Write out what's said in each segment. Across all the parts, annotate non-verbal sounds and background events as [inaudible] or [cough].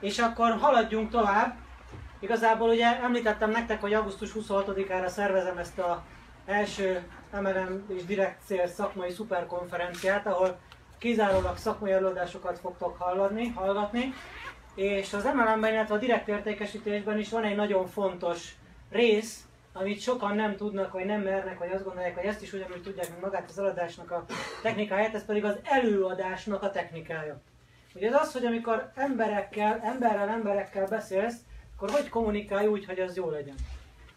És akkor haladjunk tovább. Igazából ugye említettem nektek, hogy augusztus 26-ára szervezem ezt a első MLM és Direkt Cél szakmai szuperkonferenciát, ahol kizárólag szakmai előadásokat fogtok hallani, hallgatni. És az MLM-ben, illetve a direkt értékesítésben is van egy nagyon fontos rész, amit sokan nem tudnak, vagy nem mernek, vagy azt gondolják, hogy ezt is ugyanúgy tudják, mint magát az eladásnak a technikáját, ez pedig az előadásnak a technikája. Ugye ez az, hogy amikor emberekkel, emberrel, emberekkel beszélsz, akkor hogy kommunikálj úgy, hogy az jó legyen.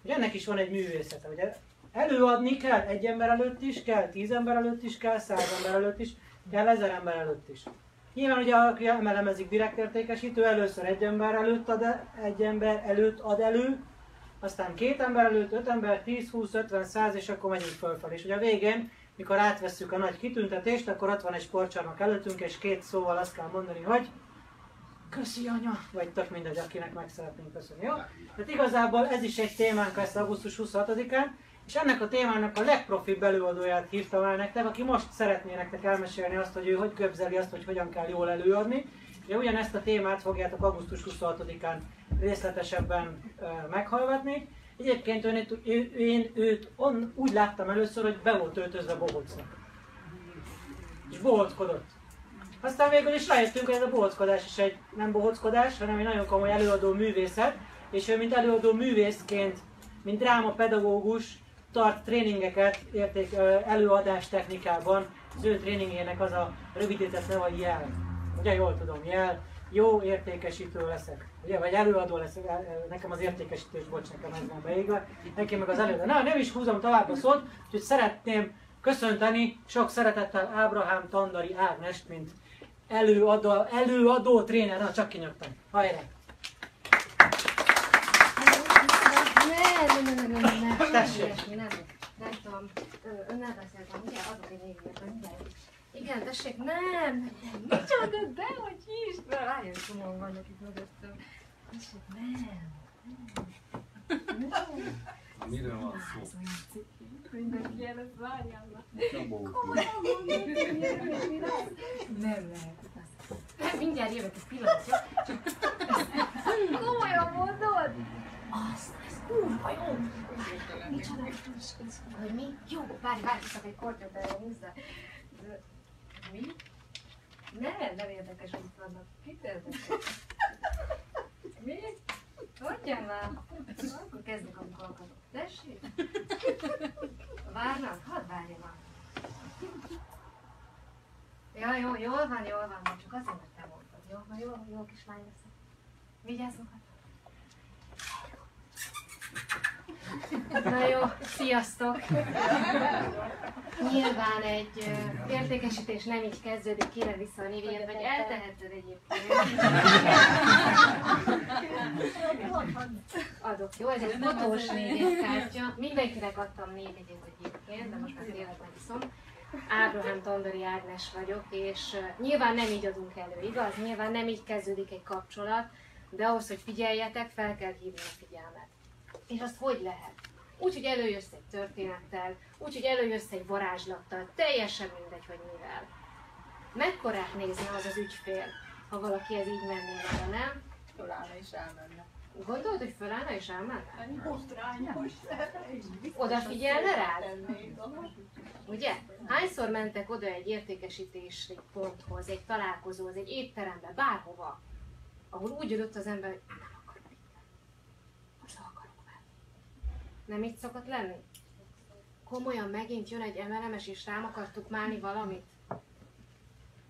Ugye ennek is van egy művészete. Ugye előadni kell egy ember előtt is, kell tíz ember előtt is, kell száz ember előtt is, kell ezer ember előtt is. Nyilván ugye, aki emelemezik direkt értékesítő, először egy ember előtt ad, egy ember előtt ad elő, aztán két ember előtt, öt ember, 10, 20, 50, 100, és akkor megyünk fölfelé. És ugye a végén mikor átvesszük a nagy kitüntetést, akkor ott van egy sportcsarnok előttünk, és két szóval azt kell mondani, hogy Köszi anya! Vagy tök mindegy, akinek meg szeretnénk köszönni, jó? Tehát igazából ez is egy témánk lesz augusztus 26-án, és ennek a témának a legprofibb előadóját hívtam el nektek, aki most szeretné nektek elmesélni azt, hogy ő hogy köbzeli azt, hogy hogyan kell jól előadni. Ugye ugyanezt a témát fogjátok augusztus 26-án részletesebben meghallgatni, Egyébként én, én őt on, úgy láttam először, hogy be volt öltözve bohócnak. És bohóckodott. Aztán végül is rájöttünk, hogy ez a bohóckodás is egy nem bohóckodás, hanem egy nagyon komoly előadó művészet, és ő, mint előadó művészként, mint drámapedagógus tart tréningeket érték, előadás technikában. Az ő tréningének az a rövidített neve, hogy jel. Ugye jól tudom, jel. Jó értékesítő leszek ugye, vagy előadó lesz, nekem az értékesítés, bocs, nekem ez van beégve, neki meg az előadó. Na, nem is húzom tovább a szót, úgyhogy szeretném köszönteni sok szeretettel Ábrahám Tandari Ágnest, mint előadó, előadó tréner. Na, csak kinyögtem. Hajrá! Nem, nem, nem, nem, nem, nem, Tessék. nem, nem, nem tudom, önnel beszéltem, ugye, adok egy végét, mindjárt. Igen, tessék, nem, nem, micsoda, de hogy is, várjál, csomóan vannak itt mögöttem. Tessék, nem, nem. Miről van szó? Mindenki ilyen, ezt várjál már. Csabó. Komolyan mondom, hogy ilyen, mi lesz? Nem lehet. Nem, mindjárt jövök, egy pillanat, jó? Csak- Komolyan mondod? Azt, ez kurva jó! Micsoda, hogy mi? Jó, várj, várj, csak egy kortyot erre húzzá. De- Mi? Nem, nem érdekes, hogy itt vannak. Kit érdekes? Mi? Hagyjál már! Akkor kezdek, amikor akarok. Tessék? Várnak? Hadd várja már. Ja, jó, jól van, jól van, csak azért, mert te mondtad. Jó, van, jó, jó kislány leszek. Vigyázzunk hát. Na jó, sziasztok! Nyilván egy ö, értékesítés nem így kezdődik, kire vissza a névjét, vagy elteheted egyébként. Adok, jó? Ez egy fotós névjegykártya. Mindenkinek adtam névjegyet egyébként, de most már tényleg megiszom. Ábrahám Tondori Ágnes vagyok, és nyilván nem így adunk elő, igaz? Nyilván nem így kezdődik egy kapcsolat, de ahhoz, hogy figyeljetek, fel kell hívni a figyelmet. És azt hogy lehet? Úgy, hogy előjössz egy történettel, úgy, hogy előjössz egy varázslattal, teljesen mindegy, hogy mivel. Mekkorát nézne az az ügyfél, ha valaki ez így menné vele, nem? Fölállna és elmenne. Gondolod, hogy fölállna és elmenne? Botrányos. Odafigyelne rád? Ugye? Hányszor mentek oda egy értékesítési ponthoz, egy találkozóhoz, egy étterembe, bárhova, ahol úgy jött az ember, hogy nem akarok itt lenni. Most le akarok menni. Nem így szokott lenni? Komolyan megint jön egy emelemes és rám akar tukmálni valamit?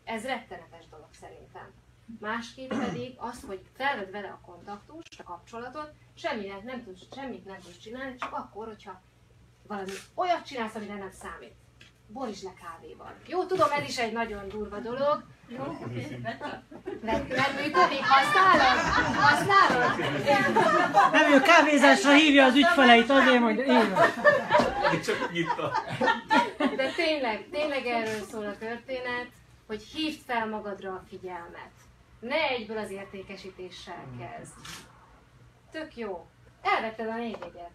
Ez rettenetes dolog szerintem. Másképp pedig az, hogy felved vele a kontaktust, a kapcsolatot, semminek nem tudsz, semmit nem tudsz csinálni, csak akkor, hogyha valami olyat csinálsz, amire nem számít. Borítsd le kávéval. Jó, tudom, ez is egy nagyon durva dolog. Jó? Nem működik? Használod? Használod? Nem, ő kávézásra hívja az ügyfeleit azért, hogy én csak nyittam. De tényleg, tényleg erről szól a történet, hogy hívd fel magadra a figyelmet. Ne egyből az értékesítéssel kezd. Tök jó. Elvetted a névjegyet.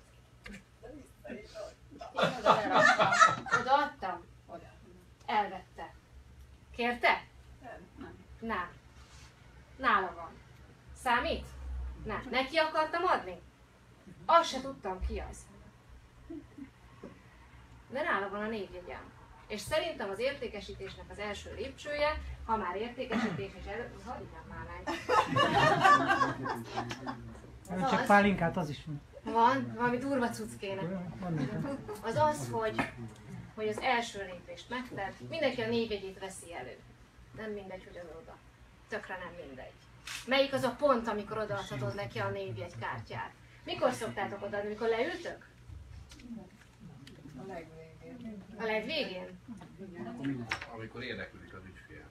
Odaadtam? Elvette. Kérte? Nem, nem. Nála van. Számít? Nem. Neki akartam adni? Azt se tudtam ki az. De nála van a névjegyem. És szerintem az értékesítésnek az első lépcsője, ha már értékesítés és elő... Hagyjam már meg. Az Csak az, pálinkát az is van. van, valami durva cucc kéne. Az az, hogy, hogy az első lépést megtett, mindenki a névjegyét veszi elő. Nem mindegy, hogy az oda. Tökre nem mindegy. Melyik az a pont, amikor odaadhatod neki a névjegykártyát? Mikor szoktátok odaadni? Mikor leültök? A legvégén. A legvégén? Amikor érdeklődik az ügyfél.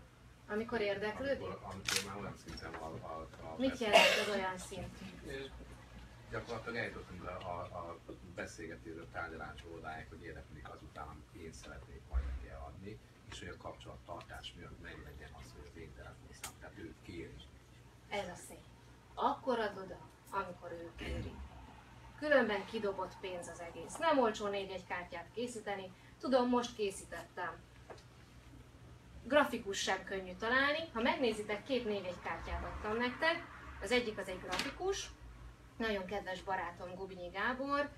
Amikor érdeklődik? Akkor, amikor már olyan szinten a, a, a Mit jelent az olyan szint? Gyakorlatilag eljutottunk a, a, a beszélgetésről, tárgyalásról odáig, hogy érdeklődik azután, amit én szeretnék majd neki adni, és hogy a kapcsolattartás miatt meglegyen az, hogy az én telefonszám, tehát ő kéri. Ez a szép. Akkor ad oda, amikor ő kéri. Különben kidobott pénz az egész. Nem olcsó névjegykártyát készíteni. Tudom, most készítettem. Grafikus sem könnyű találni. Ha megnézitek, két névjegykártyát adtam nektek. Az egyik az egy grafikus, nagyon kedves barátom Gubinyi Gábor.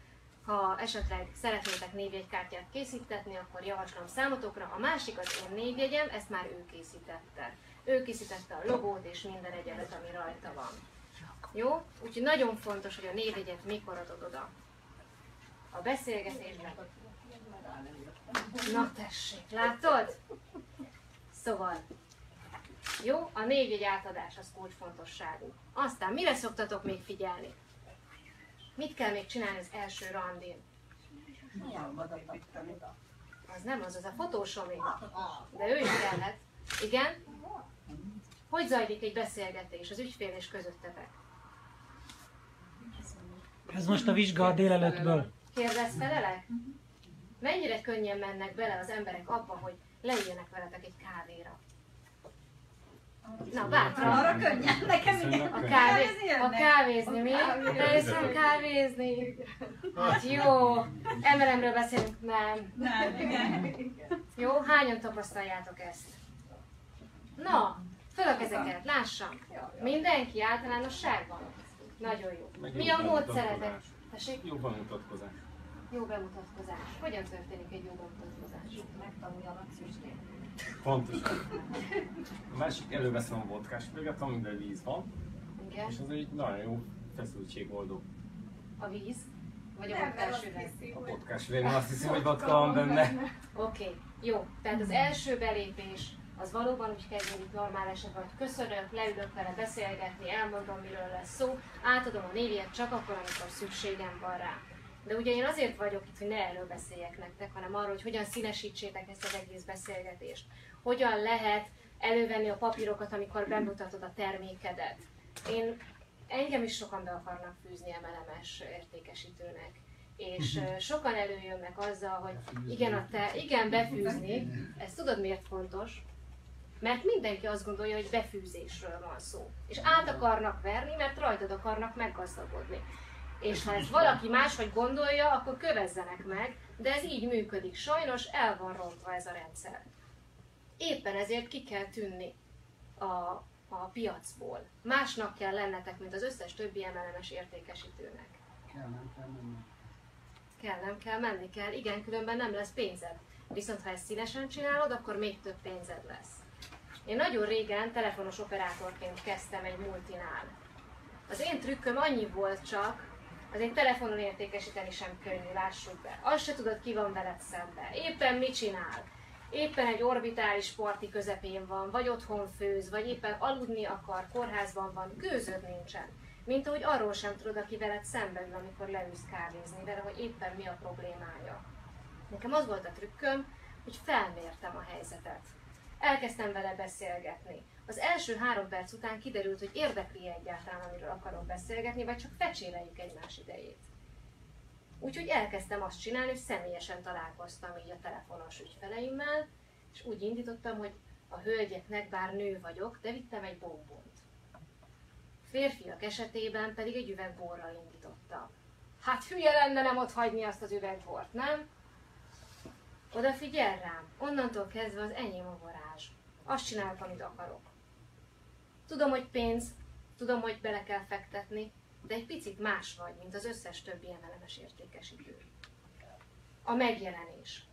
Ha esetleg szeretnétek névjegykártyát készítetni, akkor javaslom számotokra. A másik az én névjegyem, ezt már ő készítette. Ő készítette a logót és minden egyebet, ami rajta van. Jó? Úgyhogy nagyon fontos, hogy a névjegyet mikor adod oda. A beszélgetésben. Na tessék, látod? Szóval, jó, a névjegy átadás az kulcsfontosságú. Aztán mire szoktatok még figyelni? Mit kell még csinálni az első randin? Az nem az, az a fotósomé. De ő is kellett. Igen? Hogy zajlik egy beszélgetés az ügyfél és közöttetek? Ez most a vizsga a délelőttből. Kérdez felelek? Mennyire könnyen mennek bele az emberek abba, hogy leüljenek veletek egy kávéra? Na, bátran. Arra könnyen, nekem igen. A, kávé, a kávézni mi? Leülszem kávézni. Hát jó. Emelemről beszélünk, nem. Nem, igen. Jó, hányan tapasztaljátok ezt? Na, föl a kezeket, lássam. Mindenki általánosságban? Nagyon jó. Meg Mi a módszeretek? Jó bemutatkozás. Jó bemutatkozás. Hogyan történik egy jó bemutatkozás? Megtanuljanak szükség. Pontosan. A másik előveszem a vodkás üveget, amiben víz van, Igen. és az egy nagyon jó feszültségoldó. A víz? Vagy a vodkás üveg? A vodkás üveg, azt hiszem, hogy [laughs] vodka van benne. Oké, okay. jó. Tehát az első belépés az valóban úgy kezdődik normál esetben, hogy köszönök, leülök vele beszélgetni, elmondom, miről lesz szó, átadom a névjegyet csak akkor, amikor szükségem van rá. De ugye én azért vagyok itt, hogy ne erről beszéljek nektek, hanem arról, hogy hogyan színesítsétek ezt az egész beszélgetést. Hogyan lehet elővenni a papírokat, amikor bemutatod a termékedet. Én, engem is sokan be akarnak fűzni MLMS értékesítőnek. És [laughs] sokan előjönnek azzal, hogy igen, a te, igen, befűzni, ez tudod miért fontos? Mert mindenki azt gondolja, hogy befűzésről van szó. És át akarnak verni, mert rajtad akarnak meggazdagodni. És ha ezt valaki máshogy gondolja, akkor kövezzenek meg, de ez így működik. Sajnos el van rontva ez a rendszer. Éppen ezért ki kell tűnni a, a piacból. Másnak kell lennetek, mint az összes többi MLM-es értékesítőnek. Kell, nem kell menni. Kell, nem kell, menni kell. Igen, különben nem lesz pénzed. Viszont ha ezt színesen csinálod, akkor még több pénzed lesz. Én nagyon régen telefonos operátorként kezdtem egy multinál. Az én trükköm annyi volt csak, azért telefonon értékesíteni sem könnyű, lássuk be. Azt se tudod, ki van veled szembe. Éppen mit csinál. Éppen egy orbitális parti közepén van, vagy otthon főz, vagy éppen aludni akar, kórházban van, gőzöd nincsen. Mint ahogy arról sem tudod, aki veled szembe ül, amikor leülsz kávézni vele, hogy éppen mi a problémája. Nekem az volt a trükköm, hogy felmértem a helyzetet. Elkezdtem vele beszélgetni. Az első három perc után kiderült, hogy érdekli egyáltalán, amiről akarok beszélgetni, vagy csak fecséreljük egymás idejét. Úgyhogy elkezdtem azt csinálni, hogy személyesen találkoztam így a telefonos ügyfeleimmel, és úgy indítottam, hogy a hölgyeknek bár nő vagyok, de vittem egy bombont. Férfiak esetében pedig egy üveg borral indítottam. Hát hülye lenne nem ott hagyni azt az üvegbort, nem? Odafigyel rám, onnantól kezdve az enyém a varázs. Azt csinálok, amit akarok. Tudom, hogy pénz, tudom, hogy bele kell fektetni, de egy picit más vagy, mint az összes többi emelemes értékesítő. A megjelenés.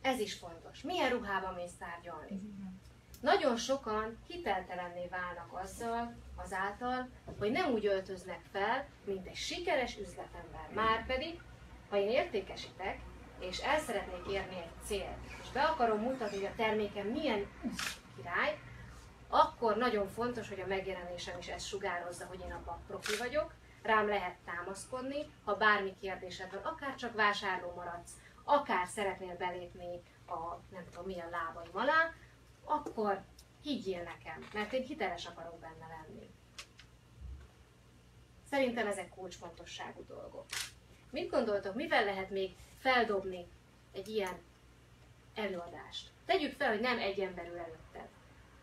Ez is fontos. Milyen ruhában mész tárgyalni? Nagyon sokan hiteltelenné válnak azzal, azáltal, hogy nem úgy öltöznek fel, mint egy sikeres üzletember. Márpedig, ha én értékesítek, és el szeretnék érni egy célt, és be akarom mutatni, hogy a termékem milyen király, akkor nagyon fontos, hogy a megjelenésem is ezt sugározza, hogy én abban profi vagyok, rám lehet támaszkodni, ha bármi kérdésed van, akár csak vásárló maradsz, akár szeretnél belépni a nem tudom milyen lábaim alá, akkor higgyél nekem, mert én hiteles akarok benne lenni. Szerintem ezek kulcsfontosságú dolgok. Mit gondoltok, mivel lehet még feldobni egy ilyen előadást? Tegyük fel, hogy nem egy ember ül előtted.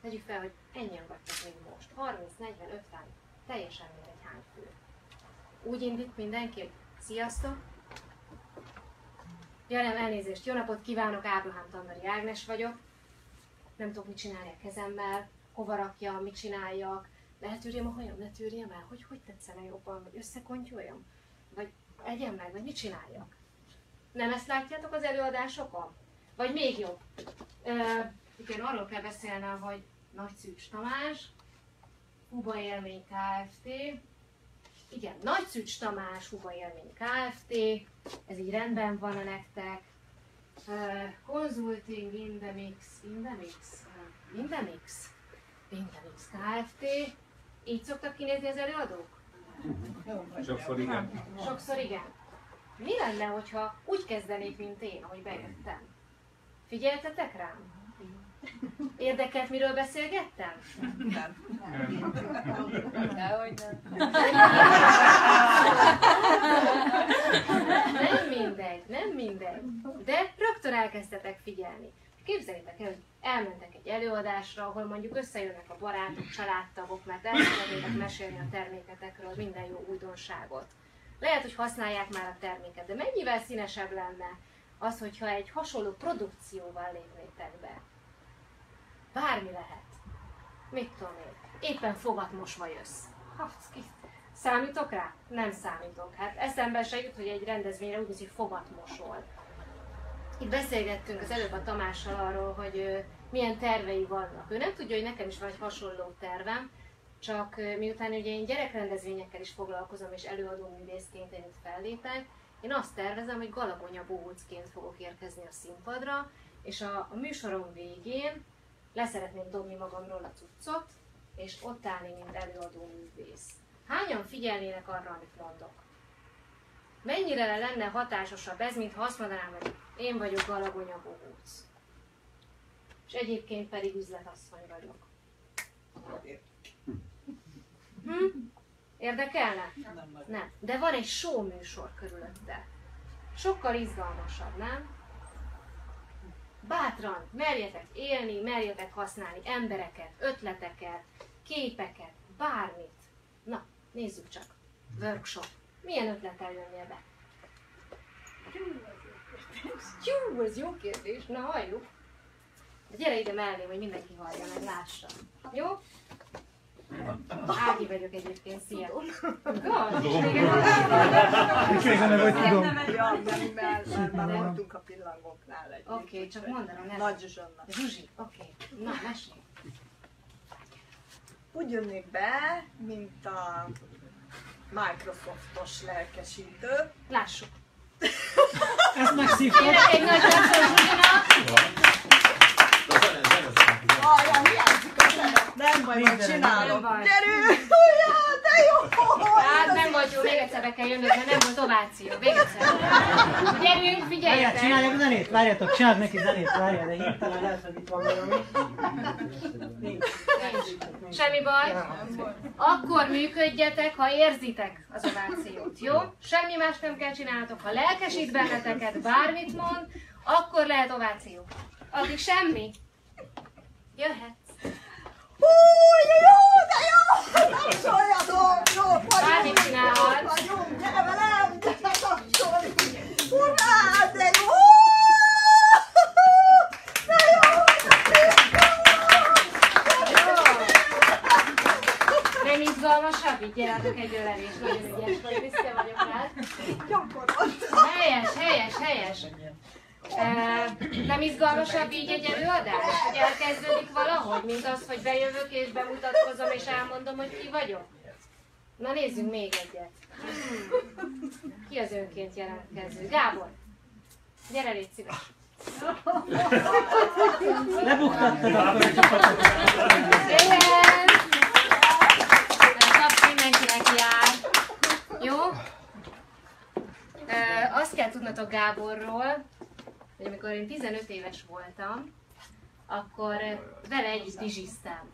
Tegyük fel, hogy ennyien vagytok még most. 30, 40, 50, teljesen mindegy hány fő. Úgy indít mindenki, sziasztok! Ja nem, elnézést, jó napot kívánok, Ábrahám Tandari Ágnes vagyok. Nem tudok mit csinálni a kezemmel, hova rakjam, mit csináljak. Letűrjem a hajam, ne tűrjem el, hogy hogy tetszene jobban, vagy összekontyoljam? Vagy egyen meg, vagy mit csináljak? Nem ezt látjátok az előadásokon? Vagy még jobb? Ö, igen, arról kell beszélnem, hogy Nagy Szűcs Tamás, Huba Élmény Kft. Igen, Nagy Szűcs Tamás, Huba Élmény Kft. Ez így rendben van a nektek. Uh, consulting in the mix, in mix, uh, mix, in mix Kft. Így szoktak kinézni az előadók? Sokszor igen. Sokszor igen. Mi lenne, hogyha úgy kezdenék, mint én, ahogy bejöttem? Figyeltetek rám? Érdekelt, miről beszélgettem? Dehogy nem. Nem mindegy, nem mindegy. De rögtön elkezdtetek figyelni. Képzeljétek el, elmentek egy előadásra, ahol mondjuk összejönnek a barátok, családtagok, mert el szeretnétek mesélni a terméketekről minden jó újdonságot. Lehet, hogy használják már a terméket, de mennyivel színesebb lenne az, hogyha egy hasonló produkcióval lépnétek be. Bármi lehet. Mit tudom én. Éppen fogatmosva jössz. Ha, ki- Számítok rá? Nem számítok. Hát eszembe se jut, hogy egy rendezvényre úgy hogy fogatmosol. Itt beszélgettünk az előbb a Tamással arról, hogy milyen tervei vannak. Ő nem tudja, hogy nekem is van egy hasonló tervem, csak miután ugye én gyerekrendezvényekkel is foglalkozom, és előadó művészként én itt fellépek, én azt tervezem, hogy Galagonya bohócként fogok érkezni a színpadra, és a, a műsorom végén leszeretném dobni magamról a cuccot, és ott állni, mint előadó művész. Hányan figyelnének arra, amit mondok? Mennyire lenne hatásosabb ez, mint ha azt mondanám, hogy én vagyok Galagonya Bohóc. És egyébként pedig üzletasszony vagyok. Hm? Érdekelne? Nem. De van egy show műsor körülötte. Sokkal izgalmasabb, nem? Bátran, merjetek élni, merjetek használni embereket, ötleteket, képeket, bármit. Na, nézzük csak. Workshop. Milyen ötlettel jönnél be? Jó, ez jó kérdés. Na, halljuk. De gyere ide mellé, hogy mindenki hallja meg, lássa. Jó? Ági vagyok egyébként, szia. Gaz, és hogy tudom. Nem egy olyan, mert már, voltunk a pillangóknál együtt. Oké, okay, csak mondanom, nem. Nagy Zsuzsanna. Zsuzsi, oké. Okay. Na, mesélj. Úgy jönnék be, mint a Microsoftos lelkesítő. Lássuk. Ezt megszívtad. Kérek egy nagy tapsot Zsuzsinak. Várjál, hiányzik a zene. Nem baj, majd csinálom. Gyerünk! Hát nem volt jó, még egyszer be kell jönnöd, mert nem volt ováció. Még egyszer. Gyerünk, Várjál, figyeljetek! csináljak zenét, várjatok, csináld neki zenét, várjál, de hirtelen lehet, hogy itt van valami. Nincs. Nincs. Semmi baj. Akkor működjetek, ha érzitek az ovációt, jó? Semmi más nem kell csinálnotok. Ha lelkesít benneteket, bármit mond, akkor lehet ováció. Addig semmi. Jöhetsz. Jó, de jó! Tapsoljatok! Jó vagyunk! Jó vagyunk! Gyere velem! Gyere tapsolni! Urrá, de jó! De jó! Nem izgalmasabb? Így egy ölelés, nagyon ügyes vagy, büszke vagyok rád. Helyes, helyes, helyes. Nem izgalmasabb így egy előadás? Hogy elkezdődik valahogy, mint az, hogy bejövök és bemutatkozom és elmondom, hogy ki vagyok? Na nézzünk még egyet. Ki az önként jelentkező? Gábor, gyere légy szíves. Lebuktattad akkor a csapatot. Igen! Mindenkinek jár. Jó? Azt kell tudnotok Gáborról, hogy amikor én 15 éves voltam, akkor vele együtt dizsisztem.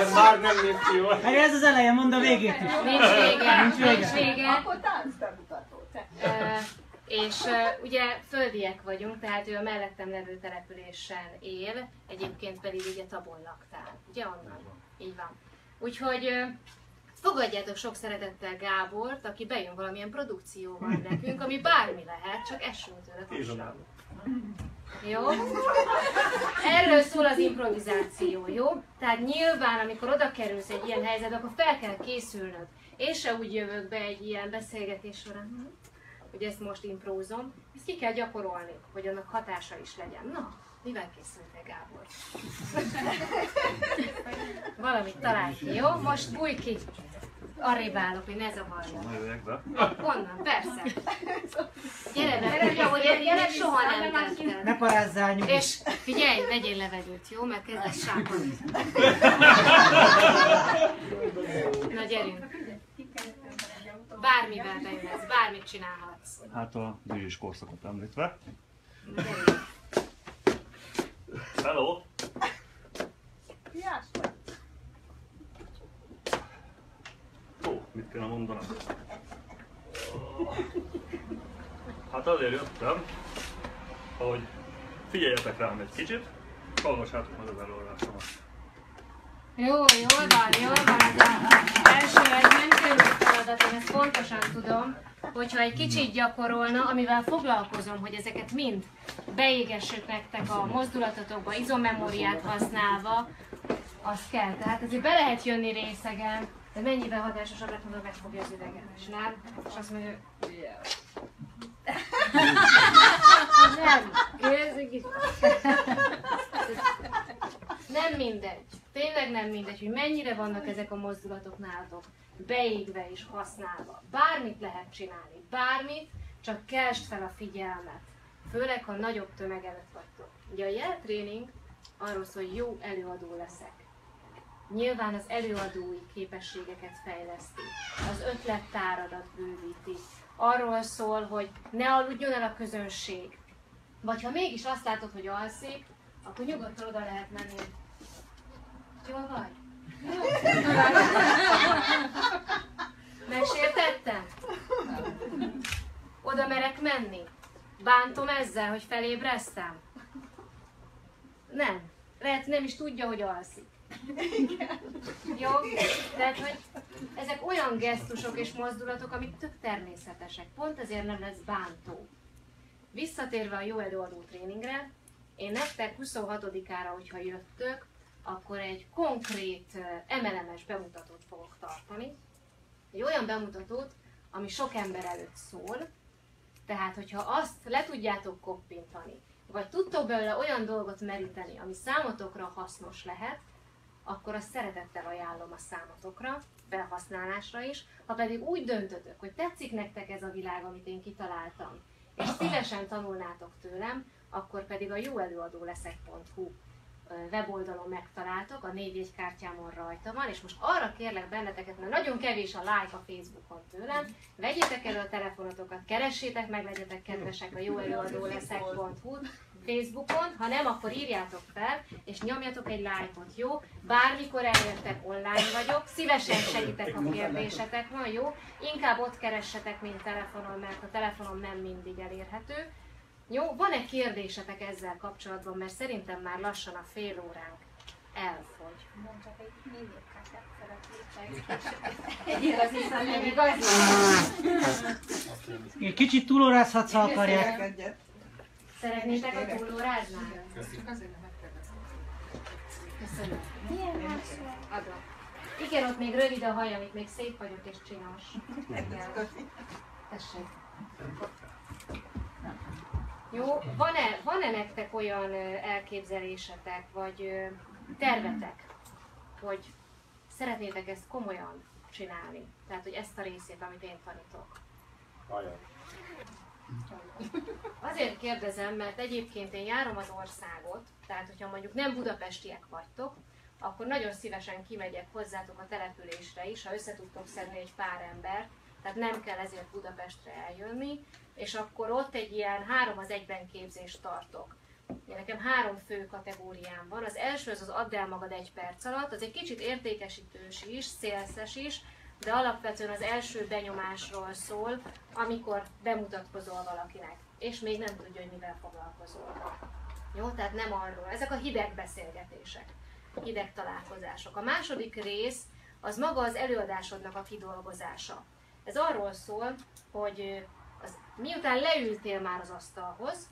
Ez már nem néz ki jól. Hát ez az eleje, mondd a végét is. Nincs vége, Nincs vége. nincs vége. Akkor tánc bemutató. te. Ö, és ugye földiek vagyunk, tehát ő a mellettem levő településen él, egyébként pedig ugye Tabon laktál. Ugye onnan? Így van. Úgyhogy fogadjátok sok szeretettel Gábort, aki bejön valamilyen produkcióval nekünk, ami bármi lehet, csak essünk tőle Tízonál. Jó? Erről szól az improvizáció, jó? Tehát nyilván, amikor oda kerülsz egy ilyen helyzetbe, akkor fel kell készülnöd. Én se úgy jövök be egy ilyen beszélgetés során, hm, hogy ezt most imprózom. Ezt ki kell gyakorolni, hogy annak hatása is legyen. Na, mivel készültél, Gábor? [laughs] Valamit találj ki, jó? Most bújj ki. Arrébb állok, hogy ne zavarjak. Honnan? Persze. [laughs] Gyere be, ugye, hogy ilyenek soha nem tettem. Ne parázzál nyugi. És figyelj, vegyél levegőt, jó? Mert kezdesz sápadni. [laughs] Na gyerünk. Bármivel bejöhetsz, bármit csinálhatsz. Hát a dűs korszakot említve. Hello! Fiás vagy? Ó, mit kéne mondanom? Hát azért jöttem, hogy figyeljetek rám egy kicsit, hallgassátok meg az előadásomat. Jó, jól van, jól van. Első egy könnyű feladat, én ezt pontosan tudom, hogyha egy kicsit gyakorolna, amivel foglalkozom, hogy ezeket mind beégessük nektek a mozdulatotokba, izommemóriát használva, az kell. Tehát ezért be lehet jönni részegen, de mennyivel hatásosabb lett, mondom, megfogja az üveget, és nem? És azt mondja, nem, kérdezik is. Nem mindegy. Tényleg nem mindegy, hogy mennyire vannak ezek a mozdulatok nálatok beégve és használva. Bármit lehet csinálni, bármit, csak keltsd fel a figyelmet. Főleg, ha nagyobb tömeg előtt vagytok. Ugye a jeltréning arról szól, hogy jó előadó leszek. Nyilván az előadói képességeket fejleszti, az ötlettáradat bővíti. Arról szól, hogy ne aludjon el a közönség. Vagy ha mégis azt látod, hogy alszik, akkor nyugodtan oda lehet menni. Jól vagy? Jó. Megsértettem? Oda merek menni? Bántom ezzel, hogy felébreztem? Nem. Lehet nem is tudja, hogy alszik. Jó? Tehát, hogy ezek olyan gesztusok és mozdulatok, amik tök természetesek. Pont ezért nem lesz bántó. Visszatérve a jó előadó tréningre, én nektek 26-ára, hogyha jöttök, akkor egy konkrét MLM-es bemutatót fogok tartani. Egy olyan bemutatót, ami sok ember előtt szól, tehát hogyha azt le tudjátok koppintani, vagy tudtok belőle olyan dolgot meríteni, ami számotokra hasznos lehet, akkor azt szeretettel ajánlom a számotokra, felhasználásra is. Ha pedig úgy döntötök, hogy tetszik nektek ez a világ, amit én kitaláltam, és szívesen tanulnátok tőlem, akkor pedig a jóelőadóleszek.hu ö, weboldalon megtaláltok, a négy jegykártyámon rajta van, és most arra kérlek benneteket, mert nagyon kevés a like a Facebookon tőlem, vegyétek elő a telefonotokat, keressétek meg, legyetek kedvesek a jóelőadóleszek.hu Facebookon, ha nem, akkor írjátok fel, és nyomjatok egy lájkot, jó? Bármikor elértek, online vagyok, szívesen segítek, ha kérdésetek van, jó? Inkább ott keressetek, mint telefonon, mert a telefonom nem mindig elérhető. Jó, van-e kérdésetek ezzel kapcsolatban, mert szerintem már lassan a fél óránk elfogy. Egy igazi személy, egy igazi. Egy kicsit túlórázhatsz, ha akarják. Egyet. Szeretnétek, hogy túlóráznál? Köszönöm. Adok. Igen, ott még rövid a hajam, itt még szép vagyok és csinos. Tessék. Jó, van-e, van-e nektek olyan elképzelésetek, vagy tervetek, hogy szeretnétek ezt komolyan csinálni? Tehát, hogy ezt a részét, amit én tanítok. Vajon. Azért kérdezem, mert egyébként én járom az országot, tehát hogyha mondjuk nem budapestiek vagytok, akkor nagyon szívesen kimegyek hozzátok a településre is, ha össze tudtok szedni egy pár embert, tehát nem kell ezért Budapestre eljönni, és akkor ott egy ilyen három az egyben képzést tartok. Ugye Nekem három fő kategóriám van. Az első az az add el magad egy perc alatt, az egy kicsit értékesítős is, szélszes is, de alapvetően az első benyomásról szól, amikor bemutatkozol valakinek, és még nem tudja, hogy mivel foglalkozol. Jó, tehát nem arról. Ezek a hideg beszélgetések, hideg találkozások. A második rész az maga az előadásodnak a kidolgozása. Ez arról szól, hogy az, miután leültél már az asztalhoz,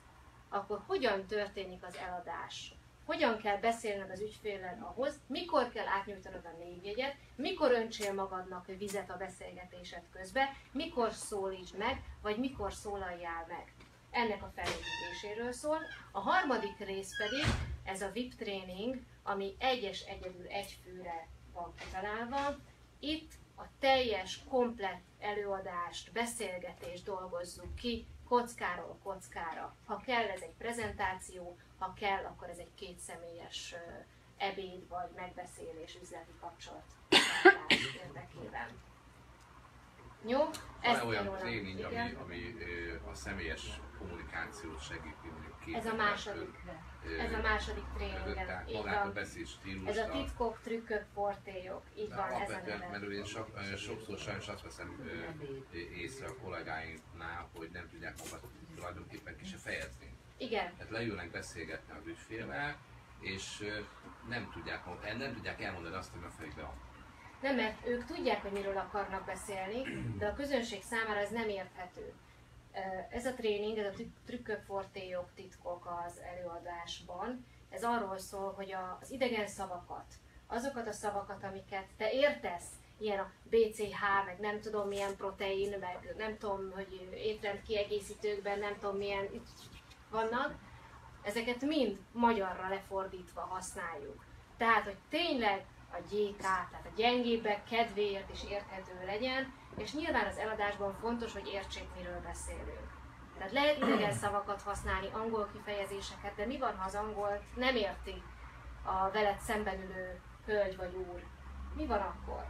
akkor hogyan történik az eladás? Hogyan kell beszélned az ügyféllel ahhoz, mikor kell átnyújtanod a névjegyet, mikor öntsél magadnak vizet a beszélgetésed közben, mikor szólítsd meg, vagy mikor szólaljál meg. Ennek a felépítéséről szól. A harmadik rész pedig ez a VIP tréning, ami egyes egyedül egy főre van kitalálva. Itt a teljes, komplett előadást, beszélgetést dolgozzuk ki, kockáról kockára. Ha kell, ez egy prezentáció, ha kell, akkor ez egy kétszemélyes ebéd vagy megbeszélés üzleti kapcsolat érdekében. Jó? Ezt olyan tréning, ami, ami ö, a személyes kommunikációt segíti, mondjuk két Ez a második. ö, Ez a második Így magát a beszédstílust, Ez a titkok, trükkök, portélyok. Így van, ez a neve. mert sok, ö, sokszor sajnos azt veszem ö, észre a kollégáinknál, hogy nem tudják magat tulajdonképpen ki se fejezni. Igen, Tehát leülnek beszélgetni az ügyféllel, és nem tudják, nem tudják elmondani azt, ami a fejükben van. Nem, mert ők tudják, hogy miről akarnak beszélni, de a közönség számára ez nem érthető. Ez a tréning, ez a trü- trükkök, fortélyok, titkok az előadásban, ez arról szól, hogy az idegen szavakat, azokat a szavakat, amiket te értesz, ilyen a BCH, meg nem tudom milyen protein, meg nem tudom, hogy étrend kiegészítőkben nem tudom milyen vannak, ezeket mind magyarra lefordítva használjuk. Tehát, hogy tényleg a GK, tehát a gyengébbek kedvéért is érthető legyen, és nyilván az eladásban fontos, hogy értsék, miről beszélünk. Tehát lehet idegen szavakat használni, angol kifejezéseket, de mi van, ha az angolt nem érti a veled szemben ülő hölgy vagy úr? Mi van akkor?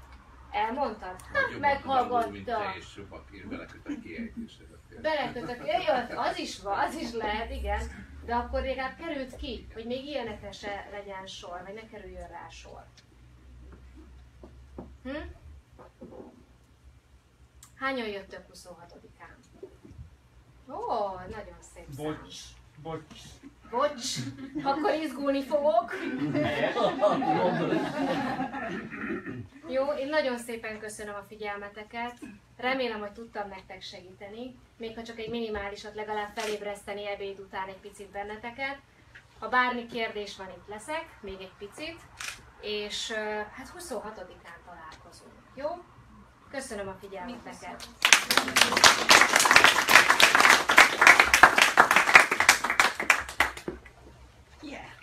Angolul, mint meghallgatta. és jobban ki- beleköt a kiejtésre. Belekötök, jó, az is van, az is lehet, igen. De akkor legalább került ki, hogy még ilyenekre se legyen sor, vagy ne kerüljön rá sor. Hm? Hányan jöttök 26-án? Ó, nagyon szép szám. Bocs. Bocs. Akkor izgulni fogok. Jó, én nagyon szépen köszönöm a figyelmeteket. Remélem, hogy tudtam nektek segíteni. Még ha csak egy minimálisat, legalább felébreszteni ebéd után egy picit benneteket. Ha bármi kérdés van, itt leszek, még egy picit. És hát 26-án találkozunk. Jó? Köszönöm a figyelmeteket. Yeah.